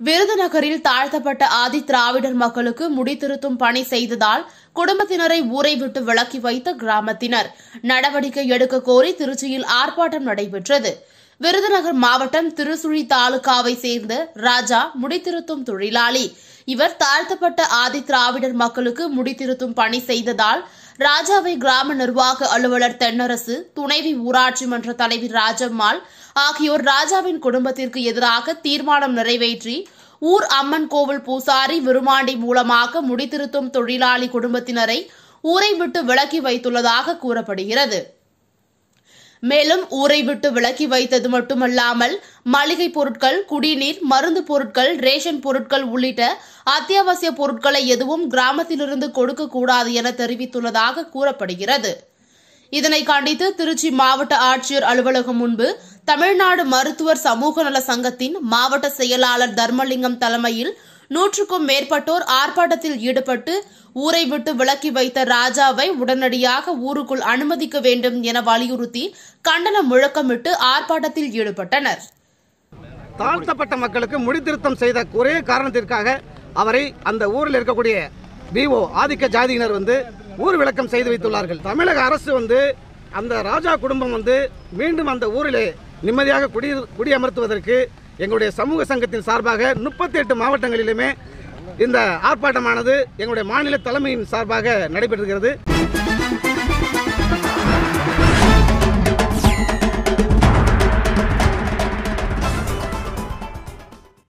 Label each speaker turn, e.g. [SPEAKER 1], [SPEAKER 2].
[SPEAKER 1] விருதுநகரில் தாழ்த்தப்பட்ட ஆதி திராவிடர் மக்களுக்கு முடித்திருத்தும் பணி செய்ததால் குடும்பத்தினரை ஊரை விட்டு விலக்கி வைத்த கிராமத்தினர். நடவடிக்கை எடுக்க கோரி திருச்சியில் ஆர்ப்பாட்டம் நடைபெற்றது. விருதுநகர் மாவட்டம் திருசுழி தாலுகாவை சேர்ந்த ராஜா முடித்திருத்தும் தொழிலாளி. இவர் தாழ்த்தப்பட்ட ஆதி திராவிடர் மக்களுக்கு முடித்திருத்தும் பணி செய்ததால் ராஜாவை கிராம நிர்வாக அலுவலர் தென்னரசு துணைவி ஊராட்சி மன்ற தலைவி ராஜம்மாள் ஆகியோர் ராஜாவின் குடும்பத்திற்கு எதிராக தீர்மானம் நிறைவேற்றி ஊர் அம்மன் கோவில் பூசாரி விருமாண்டி மூலமாக முடித்திருத்தும் தொழிலாளி குடும்பத்தினரை ஊரை விட்டு விலக்கி வைத்துள்ளதாக கூறப்படுகிறது. மேலும் ஊரை விட்டு விலக்கி வைத்தது மட்டுமல்லாமல் மளிகை பொருட்கள் குடிநீர் மருந்து பொருட்கள் ரேஷன் பொருட்கள் உள்ளிட்ட அத்தியாவசிய பொருட்களை எதுவும் கிராமத்திலிருந்து கொடுக்கக்கூடாது என தெரிவித்துள்ளதாக கூறப்படுகிறது. இதனை கண்டித்து திருச்சி மாவட்ட ஆட்சியர் அலுவலகம் முன்பு தமிழ்நாடு மருத்துவர் சமூக நல சங்கத்தின் மாவட்ட செயலாளர் தர்மலிங்கம் தலைமையில் நூற்றுக்கும் மேற்பட்டோர் ஆர்ப்பாட்டத்தில் ஈடுபட்டு ஊரை விட்டு விலக்கி வைத்த ராஜாவை உடனடியாக ஊருக்குள் அனுமதிக்க வேண்டும் என வலியுறுத்தி கண்டன முழக்கமிட்டு ஆர்ப்பாட்டத்தில் ஈடுபட்டனர்.
[SPEAKER 2] தாழ்த்தப்பட்ட மக்களுக்கு முடித்திருத்தம் செய்த ஒரே காரணத்திற்காக அவரை அந்த ஊரில் இருக்கக்கூடிய பிஓ ஆதிக்க ஜாதியினர் வந்து ஊர் விளக்கம் செய்து வைத்துள்ளார்கள். தமிழக அரசு வந்து அந்த ராஜா குடும்பம் வந்து மீண்டும் அந்த ஊரிலே நிம்மதியாக குடி குடியமர்த்துவதற்கு எங்களுடைய சமூக சங்கத்தின் சார்பாக முப்பத்தி எட்டு மாவட்டங்களிலுமே இந்த ஆர்ப்பாட்டமானது எங்களுடைய மாநில தலைமையின் சார்பாக நடைபெறுகிறது